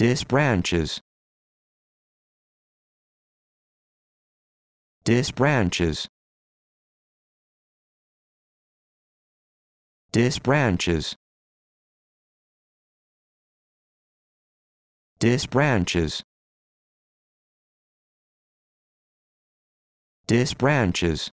Dis branches. Dis branches. Dis branches. Dis branches. Dis branches.